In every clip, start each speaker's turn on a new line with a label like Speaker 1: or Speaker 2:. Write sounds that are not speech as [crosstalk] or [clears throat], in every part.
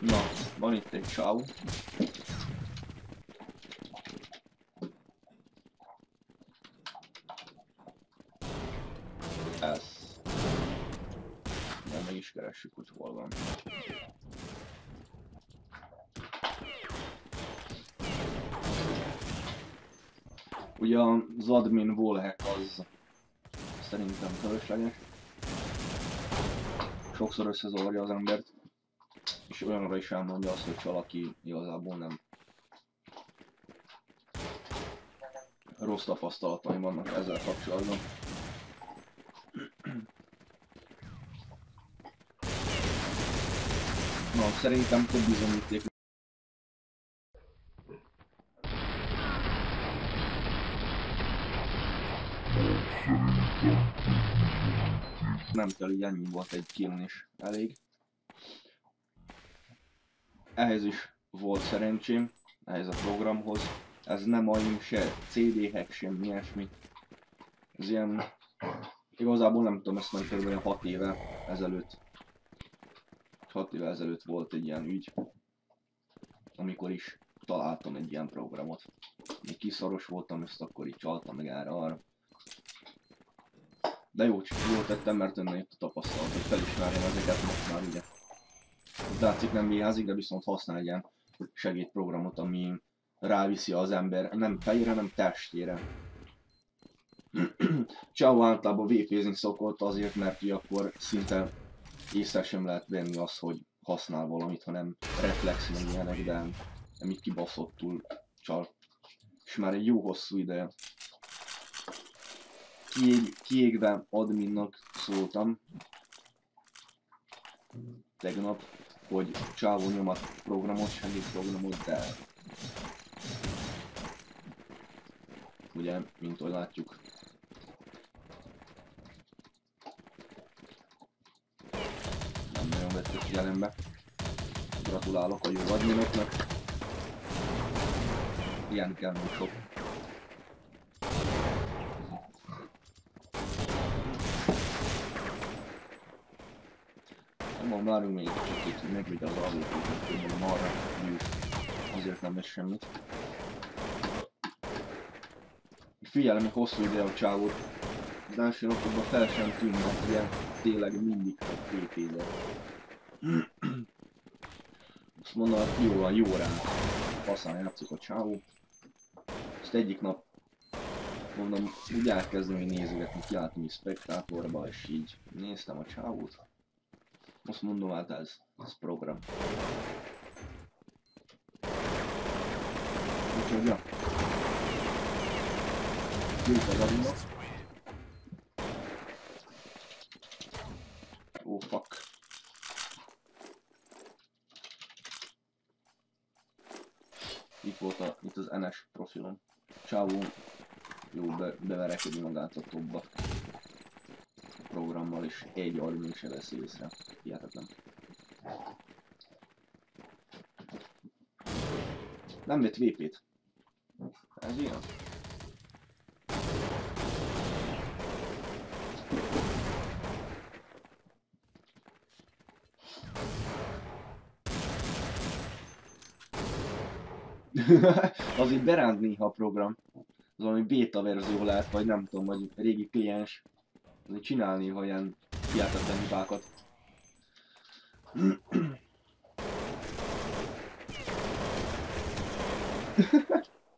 Speaker 1: Na, van itt egy csáv. Ez. De meg is keressük, hogy hol van. Ugye az admin wallhack az szerintem fölösleges. Sokszor összezavarja az embert, és olyanra is elmondja azt, hogy valaki igazából nem rossz tapasztalataim vannak ezzel kapcsolatban. Na, szerintem több bizonyíték nem kell, így ennyi volt egy kiln is elég. Ehhez is volt szerencsém, ehhez a programhoz. Ez nem aim se CD hack, sem ilyesmi. Ez ilyen... Igazából nem tudom, ezt már kb. 6 éve ezelőtt. 6 éve ezelőtt volt egy ilyen ügy, amikor is találtam egy ilyen programot. Még kiszaros voltam, ezt akkor így csaltam meg erre arra. De jó, jól tettem, mert önnek jött a tapasztalat, hogy felismerjem ezeket most már ugye. Látszik nem viházik, de viszont használ egy ilyen segédprogramot, ami ráviszi az ember nem fejére, nem testére. Ciao [clears throat] általában vp szokott azért, mert így akkor szinte észre sem lehet venni az, hogy használ valamit, hanem reflex meg ilyenek, de nem így kibaszottul csal. És már egy jó hosszú ideje kiég, kiégve adminnak szóltam tegnap, hogy csávó nyomat programot, semmi programot, de ugye, mint ahogy látjuk, nem nagyon vettük figyelembe. Gratulálok a jó adminoknak. Ilyen kell még várunk még egy kicsit, hogy megvigye az alvét, hogy gondolom arra gyűjt. Azért nem lesz semmit. Figyelem, hogy hosszú ide a csávót. Az első napokban fel sem tűnnek, ugye tényleg mindig a PP-de. Azt mondom, hogy jó van, jó rá. Faszán játszok a csávó. Azt egyik nap mondom, úgy elkezdem hogy nézegetni, kiálltam spektátorba, és így néztem a csávót. Azt mondom, hát ez, ez program. Úgyhogy, ja. Jött az adina. Oh, fuck. Itt volt a, itt az NS profilom. Csávó jó be, beverekedi magát a topba programmal, és egy admin se lesz észre. Hihetetlen. Nem vett VP-t. Ez ilyen. [laughs] Azért beránt néha a program. Az valami beta verzió lehet, vagy nem tudom, vagy régi kliens csinálni olyan hihetetlen hibákat. [clears throat]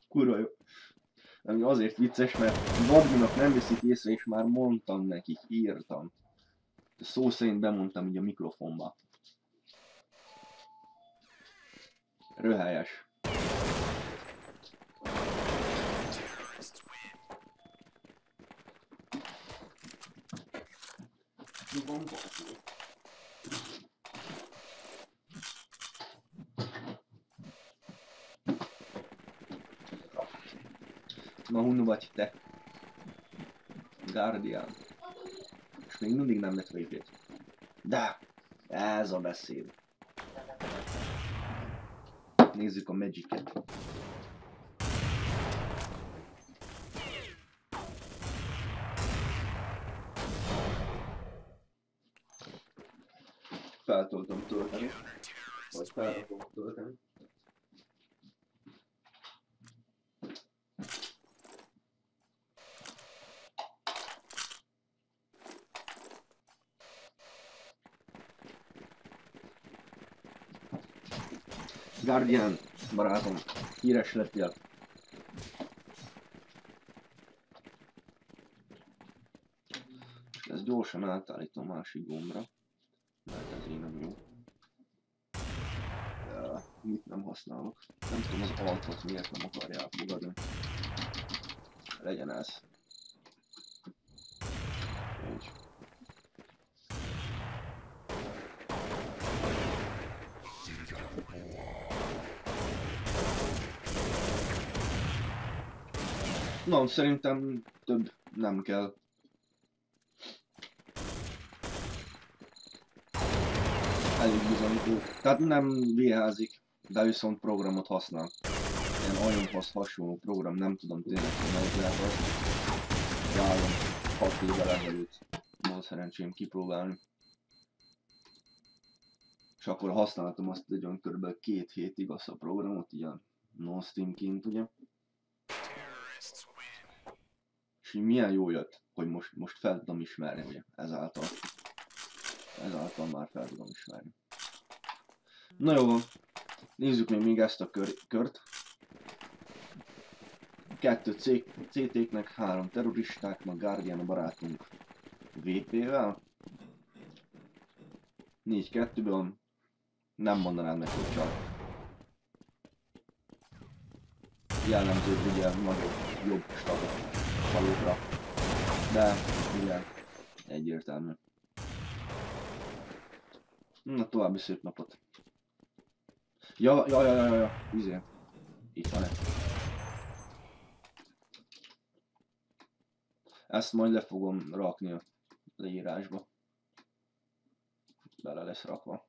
Speaker 1: Kurva jó. Ami azért vicces, mert Vadginak nem viszik észre, és már mondtam nekik, írtam. Szó szerint bemondtam így a mikrofonba. Röhelyes. Van valahol. Na, hunnu vagy te? Guardian. És még mindig nem lett végét. De, ez a beszéd. Nézzük a Magic-et. Fel tudtam tölteni. Vagy felrakom tölteni. Guardian barátom, híres lettél. Ezt gyorsan átállítom másik gombra, ez így nem jó. Uh, mit nem használok? Nem tudom az altot miért nem akarja elfogadni. Legyen ez. Így. No, szerintem több nem kell. Elég bizonyító. Tehát nem véházik, de viszont programot használ. Ilyen anyomhoz hasonló program, nem tudom tényleg, hogy lehet az. Várom 6 évvel ezelőtt. Van szerencsém kipróbálni. És akkor használtam azt egy olyan kb. két hétig azt a programot, ilyen non-steam kint, ugye. És milyen jó jött, hogy most, most fel tudom ismerni, ugye, ezáltal. Ezáltal már fel tudom ismerni. Na jó nézzük még, még ezt a kör, kört. Kettő CT-knek, három terroristáknak, Guardian a barátunk VP-vel. Négy kettőből nem mondanám neki, hogy csak. Jellemző, hogy ugye nagyobb, jobb statot falukra. De, igen, egyértelmű. Na további szép napot. Ja, ja, ja, ja, ja, izé. Itt van -e. Ezt majd le fogom rakni a leírásba. Bele lesz rakva.